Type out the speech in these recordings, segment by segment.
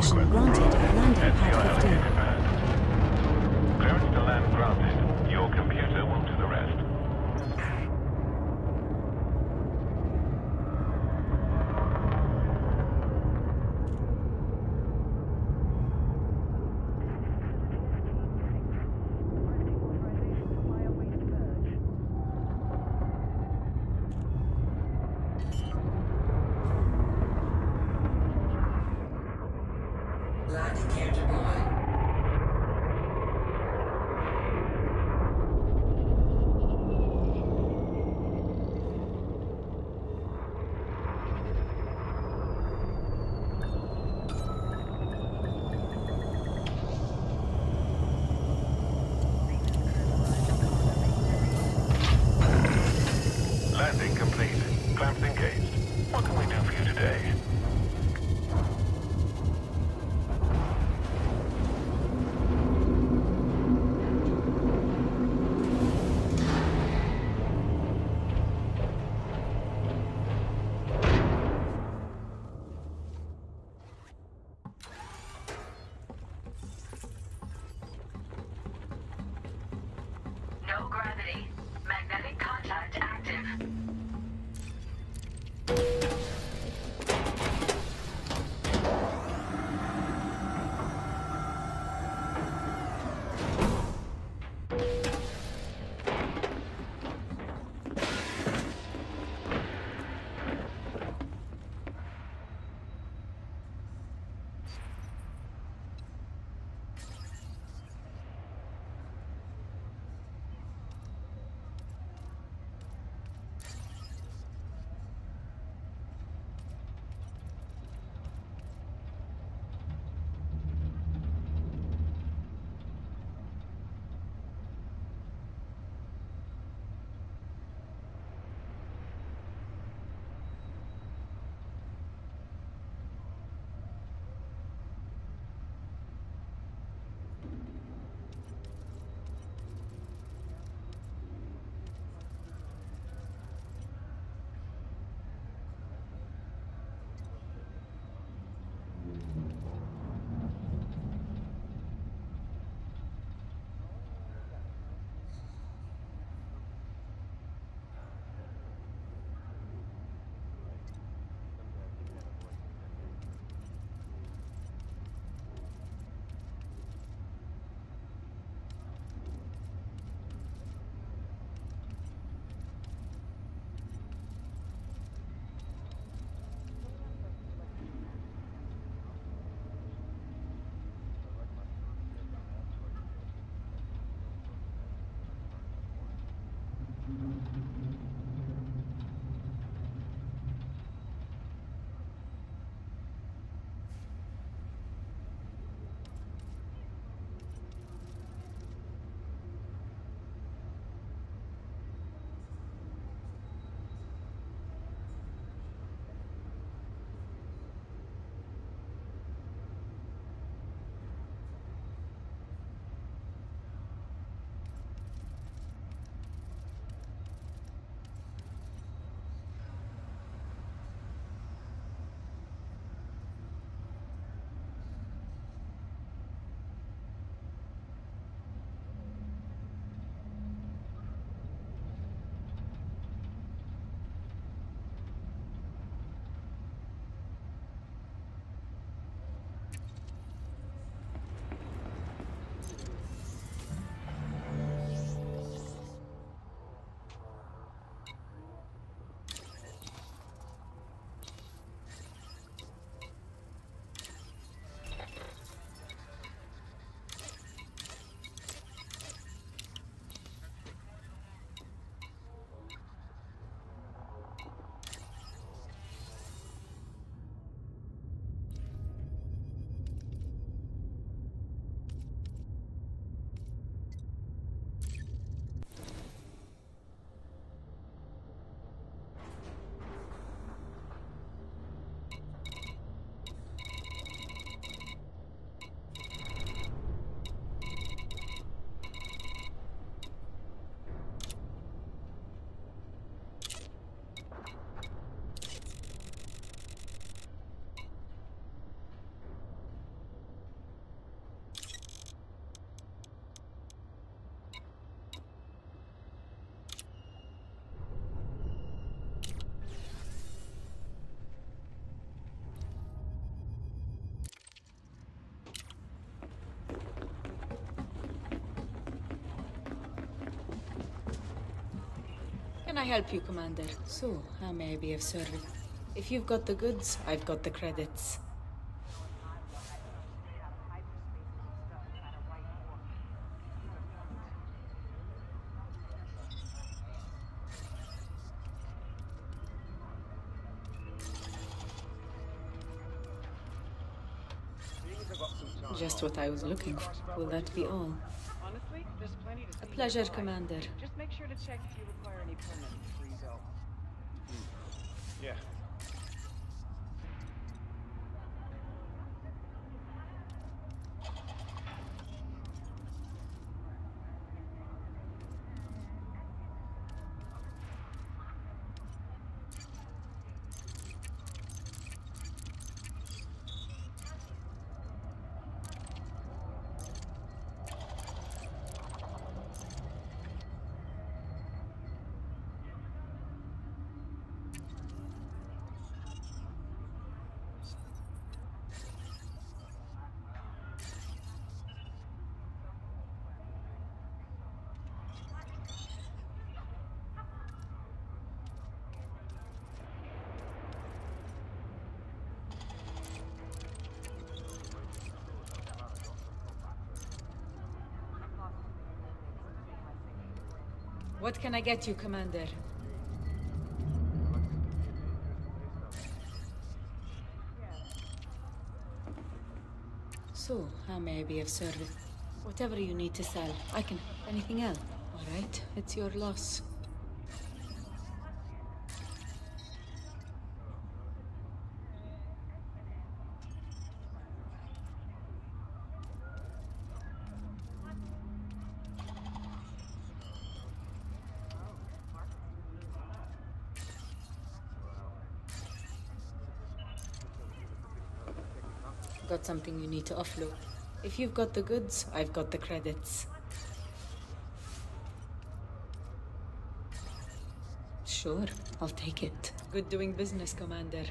是什 can I help you, Commander? So, how may I be of service? If you've got the goods, I've got the credits. Just what I was looking for. Will that be all? Honestly, there's plenty to see. A pleasure, nearby. Commander. Just make sure to check if you require any permits before you go. Hmm. Yeah. What can I get you, Commander? So, how may I be of service? Whatever you need to sell, I can. Anything else? All right, it's your loss. Something you need to offload. If you've got the goods, I've got the credits. Sure, I'll take it. Good doing business, Commander.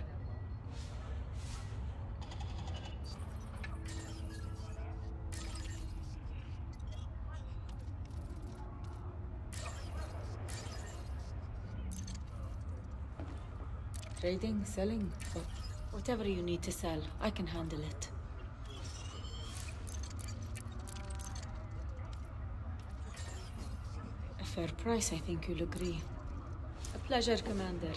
Trading, selling, whatever you need to sell, I can handle it. A fair price, I think you'll agree. A pleasure, Commander.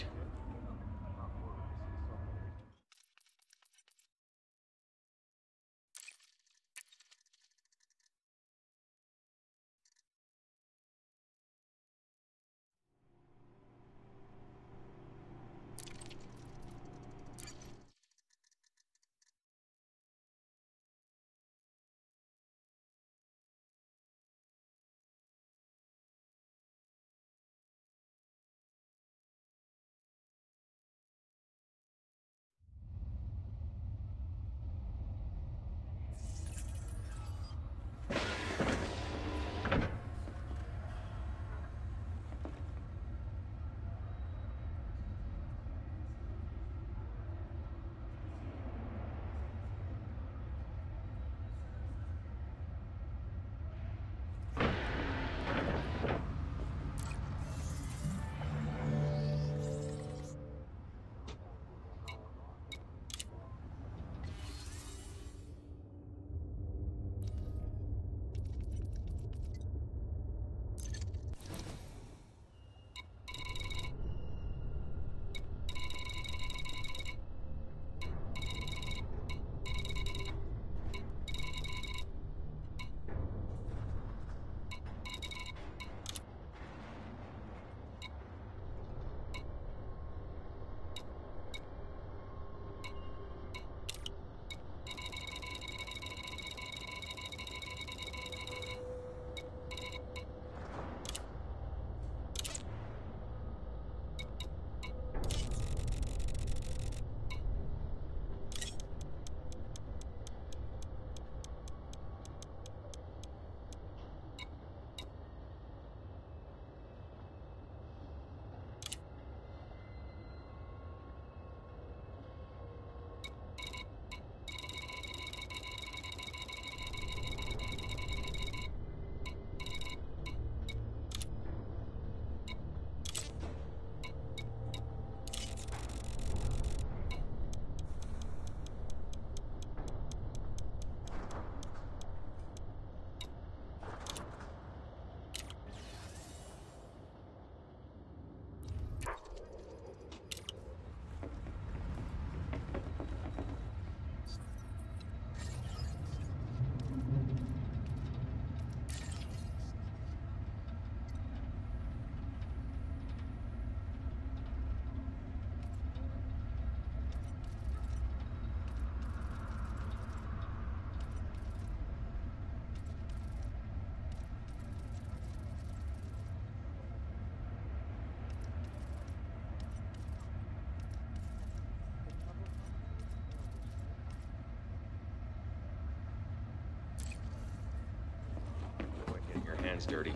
Hands dirty.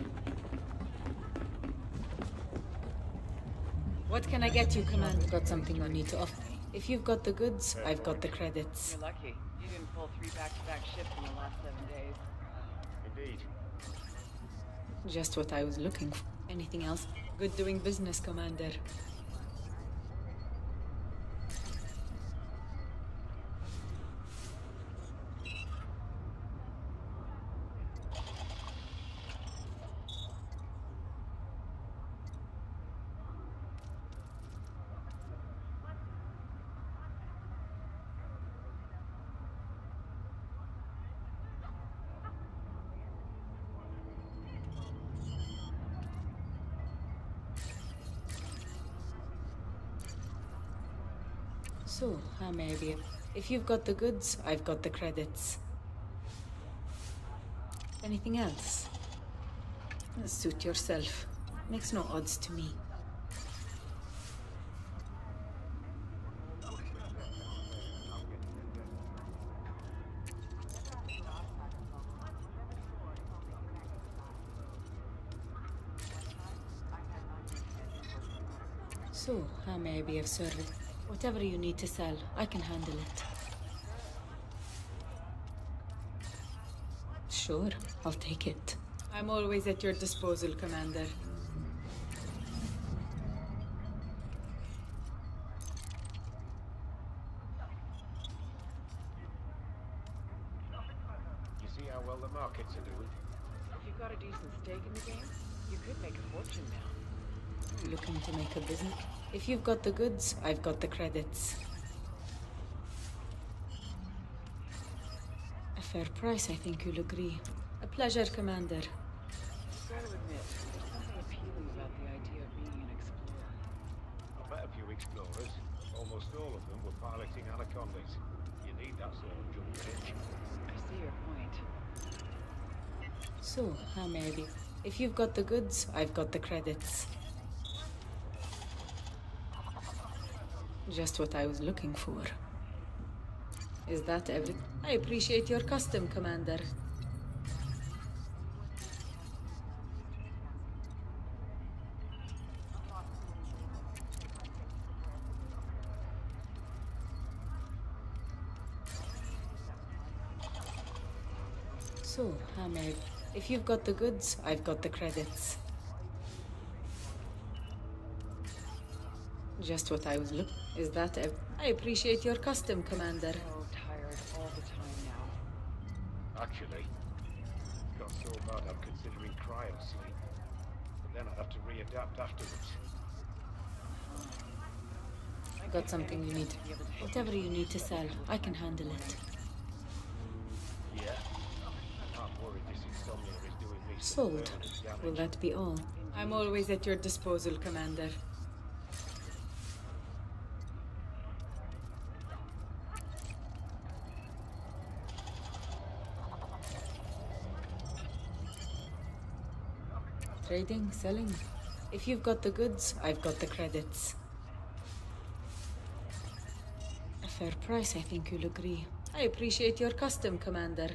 What can I get you, Commander? Got something you need to offer. If you've got the goods, I've got the credits. You're lucky. You didn't pull three back-to-back shifts in the last seven days. Indeed. Just what I was looking for. Anything else? Good doing business, Commander. So, be? If you've got the goods, I've got the credits. Anything else? Suit yourself. Makes no odds to me. So, how may I be of service? Whatever you need to sell, I can handle it. Sure, I'll take it. I'm always at your disposal, Commander. You see how well the markets are doing? If you've got a decent stake in the game, you could make a fortune now. Looking to make a business? If you've got the goods, I've got the credits. A fair price, I think you'll agree. A pleasure, Commander. I've got to admit, there's something appealing about the idea of being an explorer. I've met a few explorers. Almost all of them were piloting anacondas. You need that sort of jump range. I see your point. So, how may I be? If you've got the goods, I've got the credits. Just what I was looking for. Is that everything? I appreciate your custom, Commander. So, I? If you've got the goods, I've got the credits. Just what I was looking. Is that ev- I appreciate your custom, Commander. So tired all the time now. Actually, got so bad I'm considering cryo sleep. But then I'd have to readapt afterwards. I Got something you need. to be able to take Whatever you need to sell, I can handle it. Yeah. I'm worried this insomnia is doing me Sold. Will that be all? I'm always at your disposal, Commander. Trading, selling. If you've got the goods, I've got the credits. A fair price, I think you'll agree. I appreciate your custom, Commander.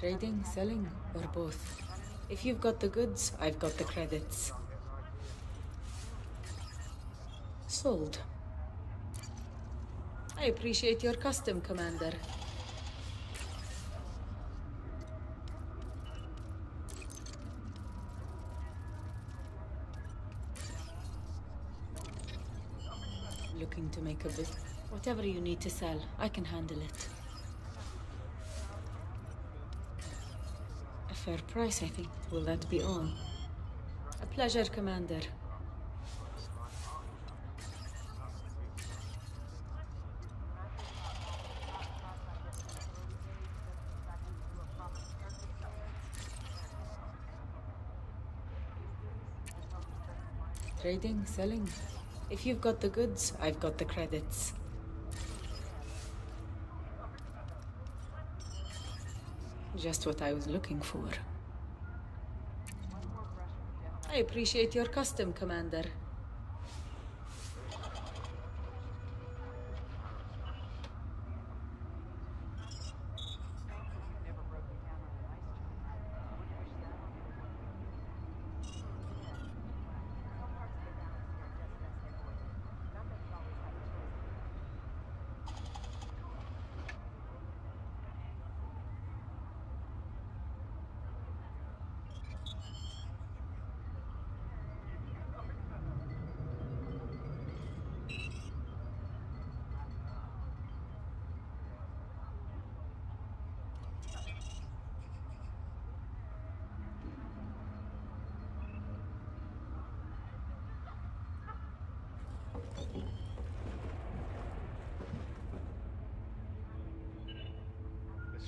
Trading, selling, or both? If you've got the goods, I've got the credits. Sold. I appreciate your custom, Commander. Looking to make a bit. Whatever you need to sell, I can handle it. Fair price, I think. Will that be all? A pleasure, Commander. Trading, selling. If you've got the goods, I've got the credits. Just what I was looking for. I appreciate your custom, Commander.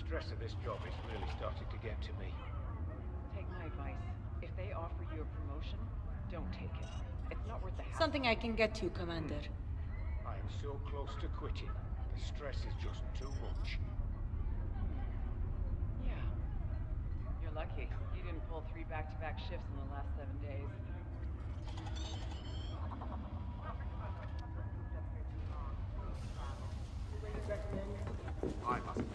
Stress of this job is really starting to get to me. Take my advice. If they offer you a promotion, don't take it. It's not worth the hassle. Something I can get to, Commander. I am so close to quitting. The stress is just too much. Yeah. You're lucky. You didn't pull three back-to-back shifts in the last seven days. I must